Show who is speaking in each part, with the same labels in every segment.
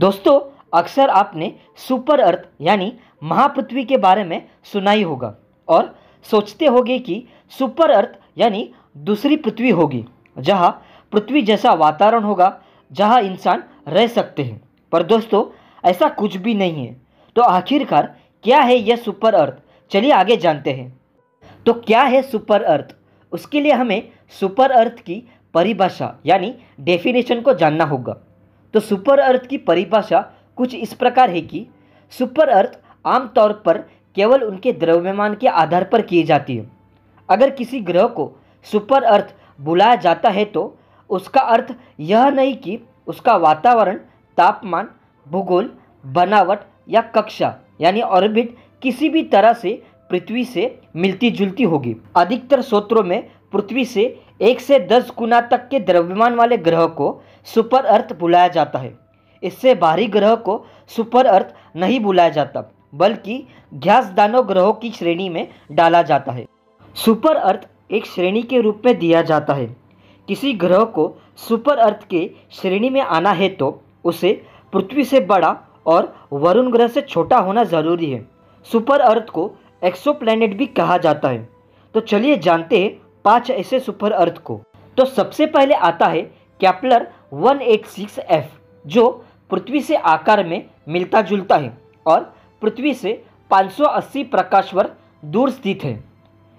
Speaker 1: दोस्तों, अक्सर आपने सुपर अर्थ यानी महापृथ्वी के बारे में सुना ही होगा और सोचते होंगे कि सुपर अर्थ यानी दूसरी पृथ्वी होगी, जहाँ पृथ्वी जैसा वातावरण होगा, जहाँ इंसान रह सकते हैं। पर दोस्तों, ऐसा कुछ भी नहीं है। तो आखिरकार क्या है यह सुपर अर्थ? चलिए आगे जानते हैं। तो क्या है सुपर अर्थ? उसके लिए हमें सुपर अर्थ की परिभाषा यानी डेफिनेशन को जानना होगा। तो सुपर अर्थ की परिभाषा कुछ इस प्रकार है कि सुपर अर्थ आमतौर पर केवल उनके द्रव्यमान के आधार पर की जाती है। अगर किसी ग्रह को सुपर अर्थ बुलाया जाता है तो उसका अर्थ यह नहीं कि उसका वातावरण, तापमान, भूगोल, बनावट या कक्षा, यानी ऑर्बिट किसी भी तरह से पृथ्वी से मिलती जुलती होगी। अधिकतर सूत्रों में पृथ्वी से एक से दस गुना तक के द्रव्यमान वाले ग्रह को सुपर अर्थ बुलाया जाता है। इससे बाहरी ग्रह को सुपर अर्थ नहीं बुलाया जाता, बल्कि घ्यास दानव ग्रहों की श्रेणी में डाला जाता है। सुपर अर्थ एक श्रेणी के रूप में दिया जाता है। किसी ग्रह को सुपर अर्थ के श्रेणी में आना है तो उसे पृथ्वी से बड़ा और वरुण ग्रह से छोटा होना ज़रूरी है। सुपर अर्थ को एक्सो भी कहा जाता है। तो चलिए जानते हैं पाँच ऐसे सुपर अर्थ को। तो सबसे पहले आता है कैप्लर 186 एफ़ जो पृथ्वी से आकार में मिलता जुलता है और पृथ्वी से 580 प्रकाश वर्ष दूर स्थित है।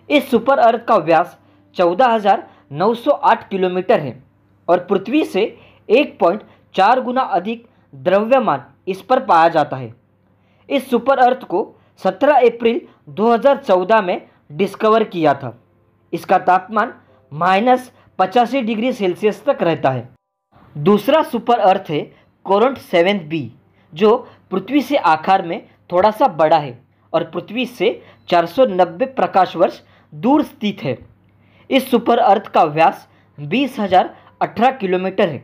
Speaker 1: इस सुपर अर्थ का व्यास 14,908 किलोमीटर है और पृथ्वी से 1.4 गुना अधिक द्रव्यमान इस पर पाया जाता है। इस सुपर अर्थ को 17 अप्रैल 2014 में डिस्कवर किया था। इसका तापमान माइनस पचासी डिग्री सेल्सियस तक रहता है। दूसरा सुपर अर्थ है कोरंट सेवन बी, जो पृथ्वी से आकार में थोड़ा सा बड़ा है और पृथ्वी से 490 प्रकाश वर्ष दूर स्थित है। इस सुपर अर्थ का व्यास बीस हज़ार अठारह किलोमीटर है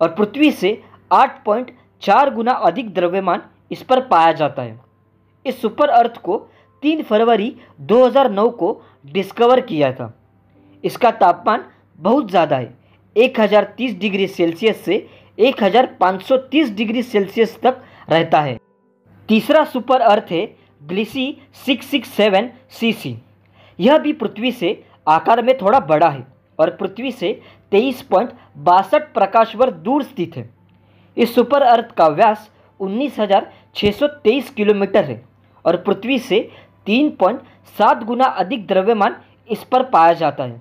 Speaker 1: और पृथ्वी से 8.4 गुना अधिक द्रव्यमान इस पर पाया जाता है। इस सुपर अर्थ को 3 फरवरी 2009 को डिस्कवर किया था। इसका तापमान बहुत ज़्यादा है। 1030 डिग्री सेल्सियस से 1530 डिग्री सेल्सियस तक रहता है। तीसरा सुपर अर्थ है ग्लिसी 667 सीसी यह भी पृथ्वी से आकार में थोड़ा बड़ा है और पृथ्वी से तेईस पॉइंट बासठ प्रकाश वर्ष दूर स्थित है। इस सुपर अर्थ का व्यास 19,623 किलोमीटर है और पृथ्वी से 3.7 गुना अधिक द्रव्यमान इस पर पाया जाता है।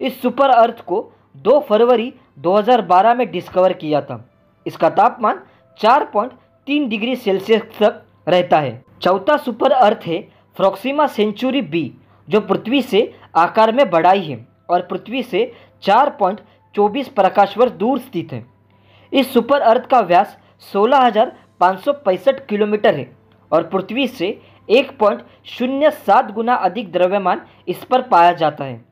Speaker 1: इस सुपर अर्थ को 2 फरवरी 2012 में डिस्कवर किया था। इसका तापमान 4.3 डिग्री सेल्सियस तक रहता है। चौथा सुपर अर्थ है फ्रॉक्सीमा सेंचुरी बी जो पृथ्वी से आकार में ही है और पृथ्वी से 4.24 प्रकाश वर्ष दूर स्थित है। इस सुपर अर्थ का व्यास सोलह किलोमीटर है और पृथ्वी से एक पॉइंट शून्य सात गुना अधिक द्रव्यमान इस पर पाया जाता है।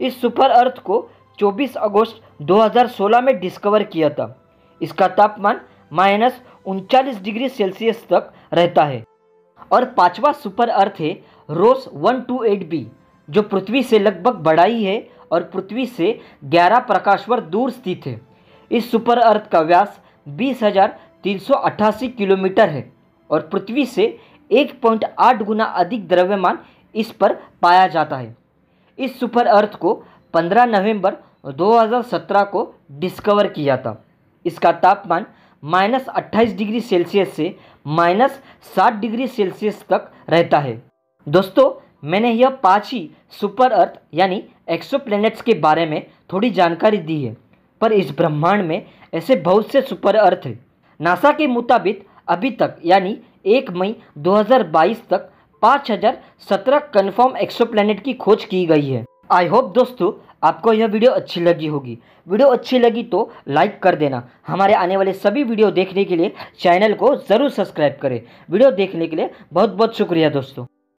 Speaker 1: इस सुपर अर्थ को 24 अगस्त 2016 में डिस्कवर किया था। इसका तापमान माइनस उनचालीस डिग्री सेल्सियस तक रहता है। और पांचवा सुपर अर्थ है रोस 128 बी, जो पृथ्वी से लगभग बड़ा ही है और पृथ्वी से 11 प्रकाशवर दूर स्थित है। इस सुपर अर्थ का व्यास बीस किलोमीटर है और पृथ्वी से 1.8 गुना अधिक द्रव्यमान इस पर पाया जाता है। इस सुपर अर्थ को 15 नवंबर 2017 को डिस्कवर किया था। इसका तापमान माइनस अट्ठाईस डिग्री सेल्सियस से माइनस साठ डिग्री सेल्सियस तक रहता है। दोस्तों, मैंने यह पाँच ही सुपर अर्थ यानी एक्सो के बारे में थोड़ी जानकारी दी है, पर इस ब्रह्मांड में ऐसे बहुत से सुपर अर्थ हैं। नासा के मुताबिक अभी तक, यानी एक मई 2022 तक 5017 कन्फर्म एक्सोप्लैनेट की खोज की गई है। आई होप दोस्तों, आपको यह वीडियो अच्छी लगी होगी। वीडियो अच्छी लगी तो लाइक कर देना। हमारे आने वाले सभी वीडियो देखने के लिए चैनल को ज़रूर सब्सक्राइब करें। वीडियो देखने के लिए बहुत बहुत शुक्रिया दोस्तों।